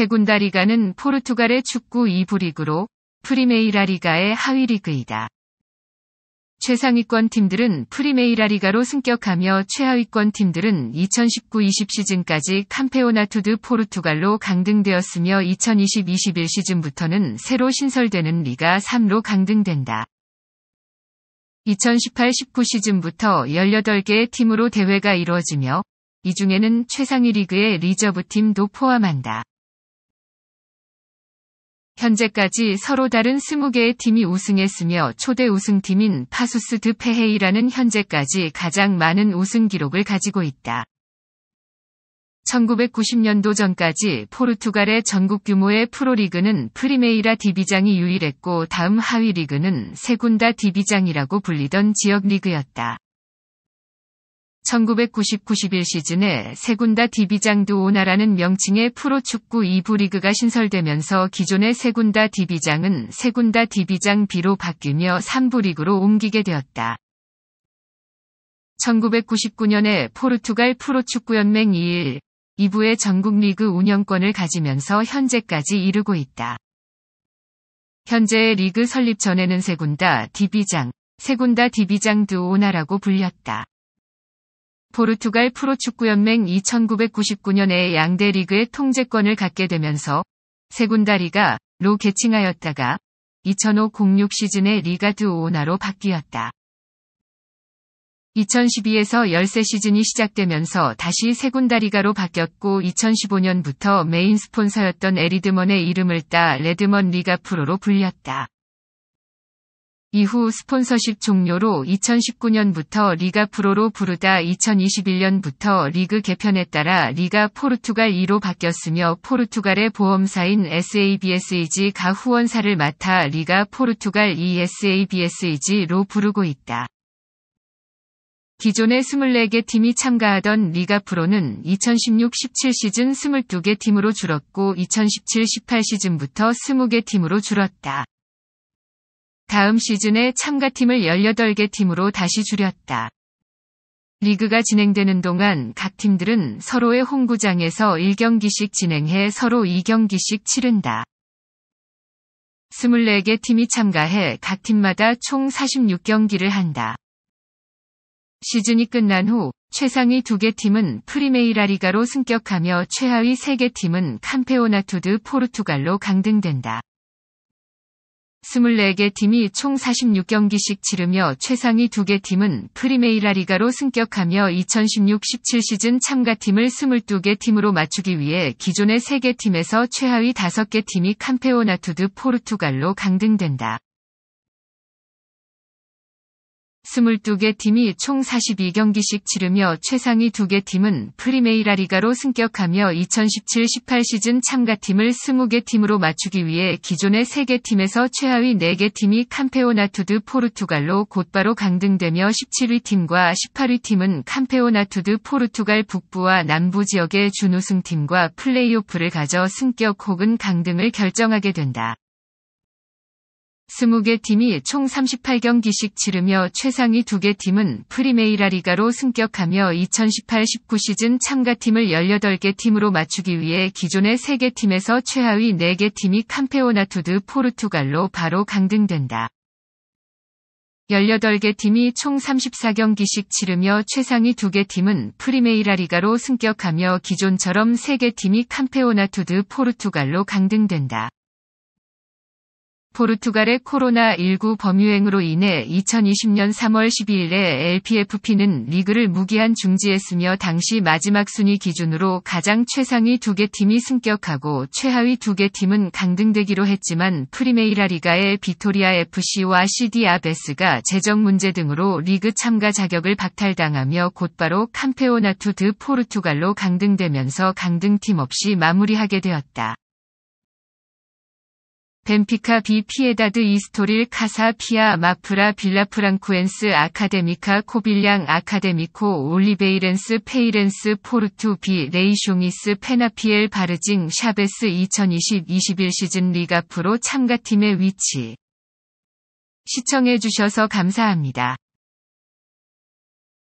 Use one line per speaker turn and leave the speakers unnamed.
세군다리가는 포르투갈의 축구 2부 리그로 프리메이라 리가의 하위 리그이다. 최상위권 팀들은 프리메이라 리가로 승격하며 최하위권 팀들은 2019-20 시즌까지 캄페오나투 드 포르투갈로 강등되었으며 2020-21 시즌부터는 새로 신설되는 리가 3로 강등된다. 2018-19 시즌부터 18개의 팀으로 대회가 이루어지며 이 중에는 최상위 리그의 리저브 팀도 포함한다. 현재까지 서로 다른 20개의 팀이 우승했으며 초대 우승팀인 파수스 드 페헤이라는 현재까지 가장 많은 우승 기록을 가지고 있다. 1990년도 전까지 포르투갈의 전국 규모의 프로리그는 프리메이라 디비장이 유일했고 다음 하위 리그는 세군다 디비장이라고 불리던 지역 리그였다. 1990-91 시즌에 세군다 디비장 드 오나라는 명칭의 프로축구 2부 리그가 신설되면서 기존의 세 군 다 디비장은 세 군 다 디비장 B로 바뀌며 3부 리그로 옮기게 되었다. 1999년에 포르투갈 프로축구연맹 2일 2부의 전국 리그 운영권을 가지면서 현재까지 이르고 있다. 현재의 리그 설립 전에는 세군다 디비장, 세군다 디비장 드 오나라고 불렸다. 포르투갈 프로축구연맹이 1999년에 양대 리그의 통제권을 갖게 되면서 세군다리가로 개칭하였다가 2005-06 시즌에 리가 드 오나로 바뀌었다. 2012에서 13 시즌이 시작되면서 다시 세군다리가로 바뀌었고 2015년부터 메인 스폰서였던 레드먼의 이름을 따 레드먼 리가 프로로 불렸다. 이후 스폰서십 종료로 2019년부터 리가 프로로 부르다 2021년부터 리그 개편에 따라 리가 포르투갈 2로 바뀌었으며 포르투갈의 보험사인 SABSEG가 후원사를 맡아 리가 포르투갈 2 SABSEG로 부르고 있다. 기존의 24개 팀이 참가하던 리가 프로는 2016-17 시즌 22개 팀으로 줄었고 2017-18 시즌부터 20개 팀으로 줄었다. 다음 시즌에 참가팀을 18개 팀으로 다시 줄였다. 리그가 진행되는 동안 각 팀들은 서로의 홈구장에서 1경기씩 진행해 서로 2경기씩 치른다. 24개 팀이 참가해 각 팀마다 총 46경기를 한다. 시즌이 끝난 후 최상위 2개 팀은 프리메이라 리가로 승격하며 최하위 3개 팀은 캄페오나투 드 포르투갈로 강등된다. 24개 팀이 총 46경기씩 치르며 최상위 2개 팀은 프리메이라 리가로 승격하며 2016-17 시즌 참가팀을 22개 팀으로 맞추기 위해 기존의 3개 팀에서 최하위 5개 팀이 캄페오나투 드 포르투갈로 강등된다. 22개 팀이 총 42경기씩 치르며 최상위 2개 팀은 프리메이라 리가로 승격하며 2017-18 시즌 참가팀을 20개 팀으로 맞추기 위해 기존의 3개 팀에서 최하위 4개 팀이 캄페오나투 드 포르투갈로 곧바로 강등되며 17위 팀과 18위 팀은 캄페오나투 드 포르투갈 북부와 남부 지역의 준우승 팀과 플레이오프를 가져 승격 혹은 강등을 결정하게 된다. 20개 팀이 총 38경기씩 치르며 최상위 2개 팀은 프리메이라 리가로 승격하며 2018-19 시즌 참가팀을 18개 팀으로 맞추기 위해 기존의 3개 팀에서 최하위 4개 팀이 캄페오나투드 포르투갈로 바로 강등된다. 18개 팀이 총 34경기씩 치르며 최상위 2개 팀은 프리메이라 리가로 승격하며 기존처럼 3개 팀이 캄페오나투드 포르투갈로 강등된다. 포르투갈의 코로나19 범유행으로 인해 2020년 3월 12일에 LPFP는 리그를 무기한 중지했으며 당시 마지막 순위 기준으로 가장 최상위 두 개 팀이 승격하고 최하위 두 개 팀은 강등되기로 했지만 프리메이라 리가의 비토리아 FC와 CD 아베스가 재정 문제 등으로 리그 참가 자격을 박탈당하며 곧바로 캄페오나투 드 포르투갈로 강등되면서 강등팀 없이 마무리하게 되었다. 벤피카 비 피에다드 이스토릴 카사 피아 마프라 빌라프랑쿠엔스 아카데미카 코빌량 아카데미코 올리베이렌스 페이렌스 포르투 비 레이쇼미스 페나피엘 바르징 샤베스 2020-21 시즌 리가 프로 참가팀의 위치 시청해주셔서 감사합니다.